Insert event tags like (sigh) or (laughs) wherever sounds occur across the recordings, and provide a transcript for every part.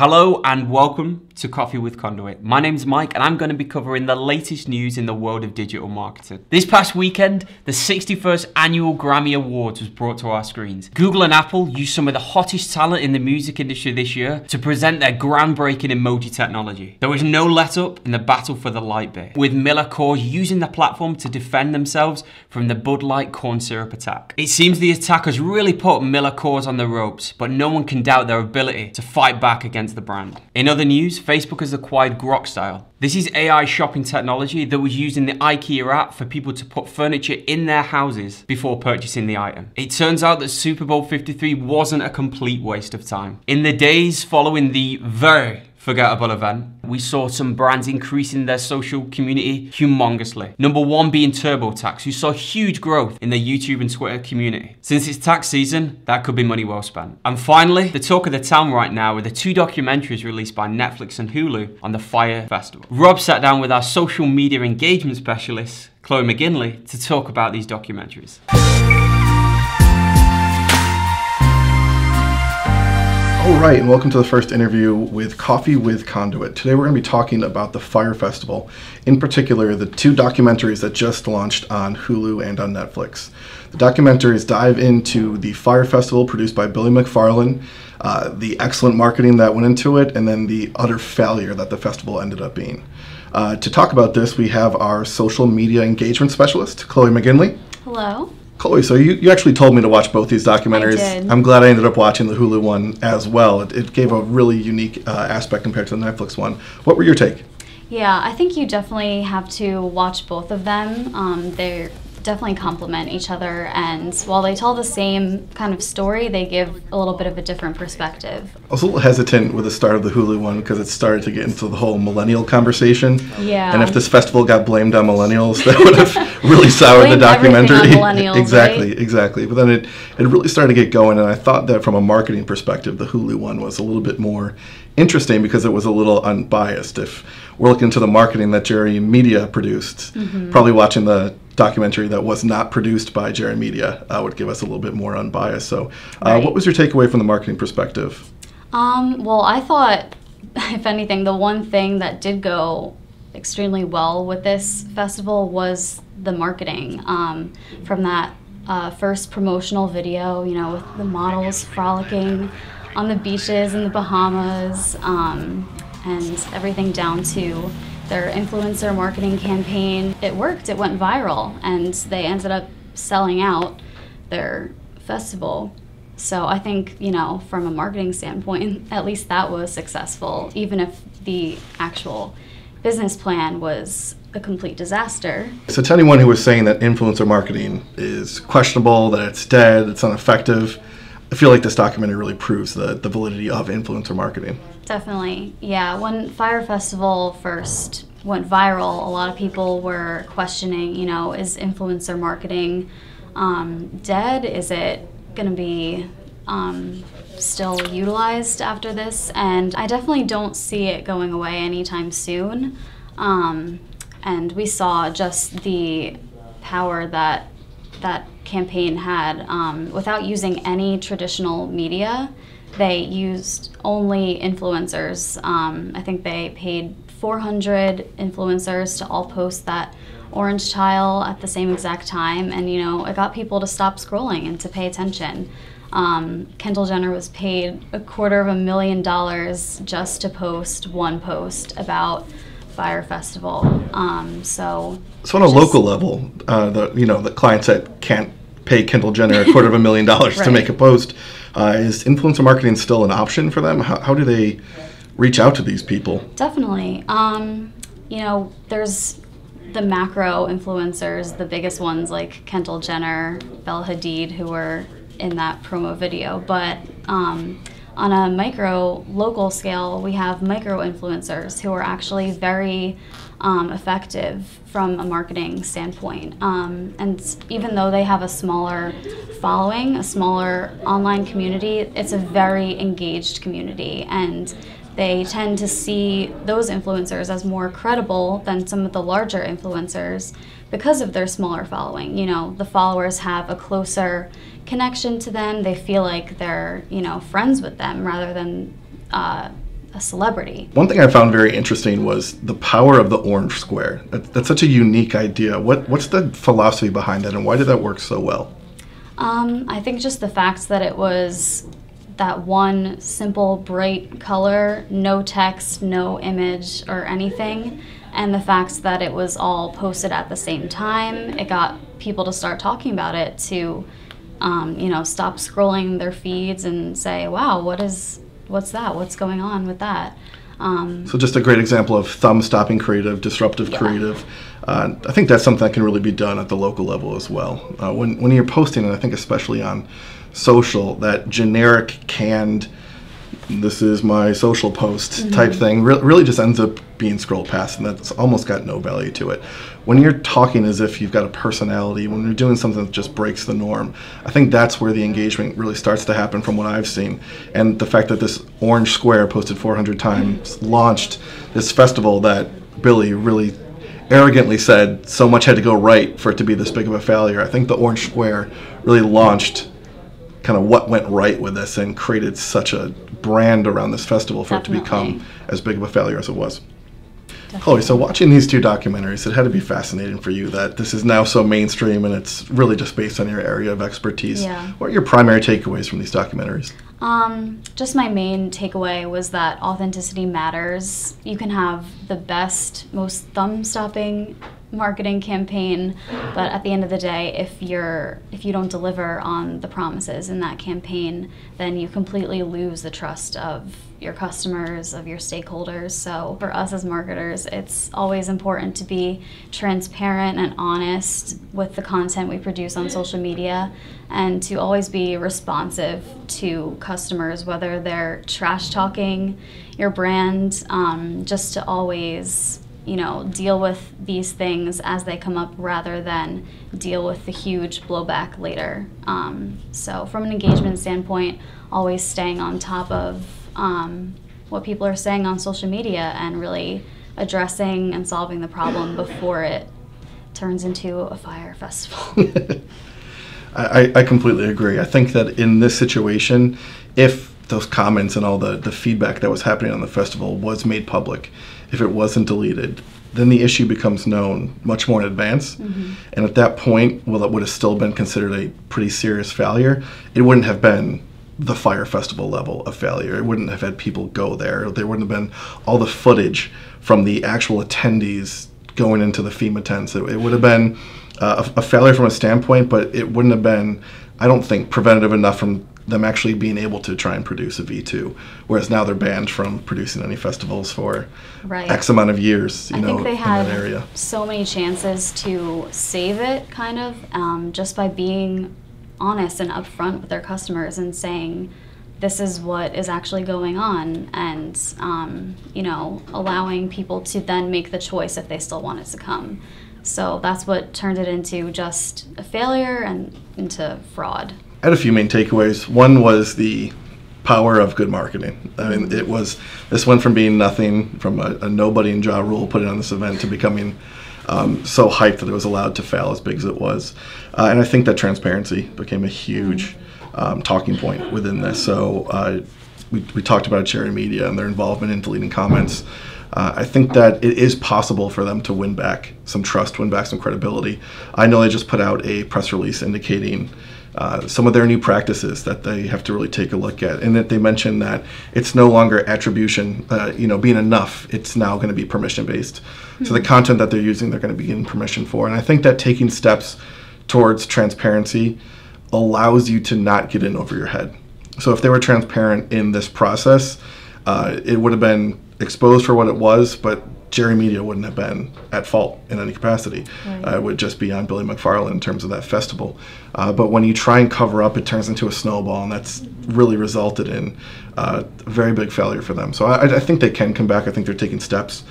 Hello and welcome to Coffee with Conduit. My name's Mike and I'm going to be covering the latest news in the world of digital marketing. This past weekend, the 61st annual Grammy Awards was brought to our screens. Google and Apple used some of the hottest talent in the music industry this year to present their groundbreaking emoji technology. There was no let up in the battle for the light bit, with Miller Coors using the platform to defend themselves from the Bud Light corn syrup attack. It seems the attackers really put Miller Coors on the ropes, but no one can doubt their ability to fight back against against the brand. In other news, Facebook has acquired GrokStyle. This is AI shopping technology that was used in the IKEA app for people to put furniture in their houses before purchasing the item. It turns out that Super Bowl 53 wasn't a complete waste of time. In the days following the very forgettable event, we saw some brands increasing their social community humongously. Number one being TurboTax, who saw huge growth in their YouTube and Twitter community. Since it's tax season, that could be money well spent. And finally, the talk of the town right now are the two documentaries released by Netflix and Hulu on the Fyre Festival. Rob sat down with our social media engagement specialist, Chloe McGinley, to talk about these documentaries. All right, and welcome to the first interview with Coffee with Conduit. Today we're going to be talking about the Fyre Festival, in particular the two documentaries that just launched on Hulu and on Netflix. The documentaries dive into the Fyre Festival produced by Billy McFarland, uh, the excellent marketing that went into it, and then the utter failure that the festival ended up being. Uh, to talk about this, we have our social media engagement specialist, Chloe McGinley. Hello. Chloe, so you, you actually told me to watch both these documentaries. I did. I'm glad I ended up watching the Hulu one as well. It, it gave a really unique uh, aspect compared to the Netflix one. What were your take? Yeah, I think you definitely have to watch both of them. Um, they're definitely complement each other and while they tell the same kind of story they give a little bit of a different perspective. I was a little hesitant with the start of the hulu one because it started to get into the whole millennial conversation. Yeah. And if this festival got blamed on millennials (laughs) that would have really soured the documentary. (laughs) exactly right? exactly. But then it, it really started to get going and i thought that from a marketing perspective the hulu one was a little bit more interesting because it was a little unbiased. If we're looking to the marketing that jerry media produced mm-hmm. probably watching the documentary that was not produced by Jerry Media uh, would give us a little bit more unbiased. So, uh, right. what was your takeaway from the marketing perspective? Um, well, I thought, (laughs) if anything, the one thing that did go extremely well with this festival was the marketing. Um, from that uh, first promotional video, you know, with the models frolicking on the beaches in the Bahamas, um, and everything down to their influencer marketing campaign. It worked, it went viral, and they ended up selling out their festival. So I think, you know, from a marketing standpoint, (laughs) at least that was successful, even if the actual business plan was a complete disaster. So to anyone who was saying that influencer marketing is questionable, that it's dead, it's ineffective, I feel like this documentary really proves the, the validity of influencer marketing. Definitely. Yeah. When Fyre Festival first went viral, a lot of people were questioning, you know, is influencer marketing um, dead? Is it going to be um, still utilized after this? And I definitely don't see it going away anytime soon. Um, and we saw just the power that that campaign had um, without using any traditional media they used only influencers. Um, I think they paid 400 influencers to all post that orange tile at the same exact time, and you know, it got people to stop scrolling and to pay attention. Um, Kendall Jenner was paid a quarter of a million dollars just to post one post about Fyre Festival. Um, so, so on a local level, uh, the you know the clients that can't pay Kendall Jenner a quarter of a (laughs) million dollars right. to make a post uh, is influencer marketing still an option for them? How, how do they reach out to these people? Definitely. Um, you know, there's the macro influencers, the biggest ones like Kendall Jenner, Bella Hadid, who were in that promo video. But um, on a micro, local scale, we have micro influencers who are actually very um, effective from a marketing standpoint. Um, and even though they have a smaller following, a smaller online community, it's a very engaged community. And they tend to see those influencers as more credible than some of the larger influencers because of their smaller following. You know, the followers have a closer connection to them. They feel like they're, you know, friends with them rather than uh, a celebrity. One thing I found very interesting was the power of the orange square. That, that's such a unique idea. What what's the philosophy behind that, and why did that work so well? Um, I think just the fact that it was that one simple, bright color, no text, no image or anything, and the fact that it was all posted at the same time, it got people to start talking about it to, um, you know, stop scrolling their feeds and say, "Wow, what is what's that? What's going on with that?" Um, So just a great example of thumb-stopping creative, disruptive Yeah. creative. Uh, I think that's something that can really be done at the local level as well. Uh, when when you're posting, and I think especially on social, that generic canned this is my social post mm-hmm. type thing re- really just ends up being scrolled past and that's almost got no value to it. When you're talking as if you've got a personality when you're doing something that just breaks the norm i think that's where the engagement really starts to happen from what i've seen. And the fact that this orange square posted 400 times mm-hmm. launched this festival that billy really arrogantly said so much had to go right for it to be this big of a failure i think the orange square really launched kind of what went right with this and created such a brand around this festival for it to become as big of a failure as it was. Chloe, so watching these two documentaries, it had to be fascinating for you that this is now so mainstream and it's really just based on your area of expertise. Yeah. What are your primary takeaways from these documentaries? Um, just my main takeaway was that authenticity matters. You can have the best, most thumb-stopping marketing campaign, but at the end of the day, if you're if you don't deliver on the promises in that campaign, then you completely lose the trust of your customers, of your stakeholders. So for us as marketers, it's always important to be transparent and honest with the content we produce on social media and to always be responsive to customers, whether they're trash talking your brand, um, just to always you know, deal with these things as they come up rather than deal with the huge blowback later. Um, so, from an engagement standpoint, always staying on top of um, what people are saying on social media and really addressing and solving the problem before it turns into a Fyre festival. (laughs) I, I- completely agree. I think that in this situation, if those comments and all the, the feedback that was happening on the festival was made public, if it wasn't deleted, then the issue becomes known much more in advance. And at that point, well, it would have still been considered a pretty serious failure. It wouldn't have been the Fyre Festival level of failure. It wouldn't have had people go there. There wouldn't have been all the footage from the actual attendees going into the FEMA tents. It, it would have been uh, a, a failure from a standpoint, but it wouldn't have been, I don't think, preventative enough from them actually being able to try and produce a V2. Whereas now they're banned from producing any festivals for Right. X amount of years, you I know, think they in that area. so many chances to save it, kind of, um, just by being honest and upfront with their customers and saying, this is what is actually going on, and um, you know, allowing people to then make the choice if they still wanted to come. So that's what turned it into just a failure and into fraud. Had a few main takeaways. One was the power of good marketing. I mean, it was this went from being nothing, from a, a nobody in Ja Rule putting on this event, to becoming um, so hyped that it was allowed to fail as big as it was. Uh, and I think that transparency became a huge um, talking point within this. So uh, we, we talked about Jerry Media and their involvement in deleting comments. Uh, I think that it is possible for them to win back some trust, win back some credibility. I know they just put out a press release indicating uh, some of their new practices that they have to really take a look at, and that they mentioned that it's no longer attribution, uh, you know, being enough. It's now going to be permission based. So the content that they're using, they're going to be getting permission for, and I think that taking steps towards transparency allows you to not get in over your head. So if they were transparent in this process, uh, it would have been exposed for what it was, but Jerry Media wouldn't have been at fault in any capacity. Uh, it would just be on Billy McFarland in terms of that festival. Uh, but when you try and cover up, it turns into a snowball, and that's really resulted in uh, a very big failure for them. So I, I think they can come back. I think they're taking steps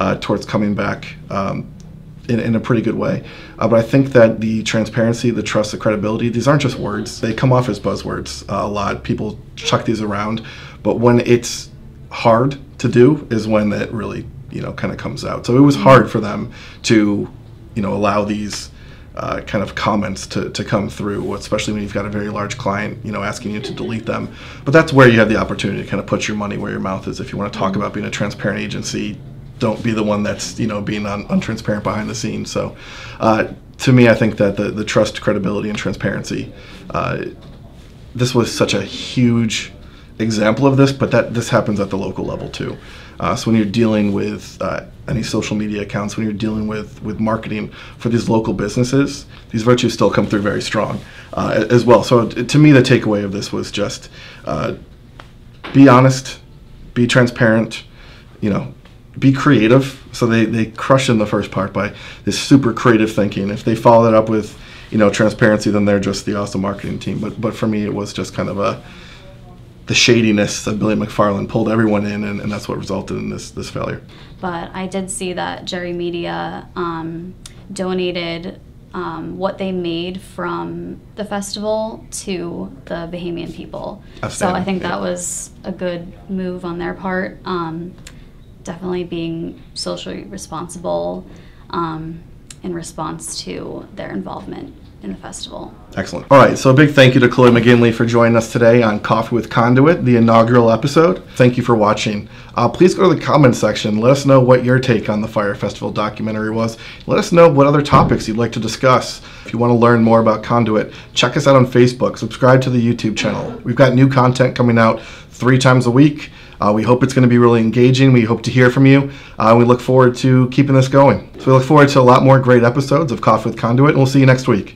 uh, towards coming back. Um, in, in a pretty good way. Uh, but I think that the transparency, the trust, the credibility, these aren't just words. They come off as buzzwords uh, a lot. People chuck these around. But when it's hard to do is when it really, you know, kind of comes out. So it was hard for them to, you know, allow these uh, kind of comments to, to come through, especially when you've got a very large client, you know, asking you to delete them. But that's where you have the opportunity to kind of put your money where your mouth is. If you want to talk about being a transparent agency, don't be the one that's you know being un- untransparent behind the scenes. So, uh, to me, I think that the the trust, credibility, and transparency. Uh, this was such a huge example of this, but that this happens at the local level too. Uh, so when you're dealing with uh, any social media accounts, when you're dealing with with marketing for these local businesses, these virtues still come through very strong uh, as well. So to me, the takeaway of this was just uh, be honest, be transparent, you know, be creative. So they they crush in the first part by this super creative thinking. If they follow that up with you know transparency, then they're just the awesome marketing team. But but for me, it was just kind of a the shadiness of Billy McFarland pulled everyone in, and, and that's what resulted in this this failure. But I did see that Jerry Media um, donated um, what they made from the festival to the Bahamian people. So I think yeah. that was a good move on their part. Um, definitely being socially responsible um, in response to their involvement in the festival. Excellent. All right, so a big thank you to Chloe McGinley for joining us today on Coffee with Conduit, the inaugural episode. Thank you for watching. Uh, please go to the comments section. Let us know what your take on the Fyre Festival documentary was. Let us know what other topics you'd like to discuss. If you want to learn more about Conduit, check us out on Facebook. Subscribe to the YouTube channel. We've got new content coming out three times a week. Uh, we hope it's going to be really engaging. We hope to hear from you. Uh, we look forward to keeping this going. So we look forward to a lot more great episodes of Coffee with Conduit, and we'll see you next week.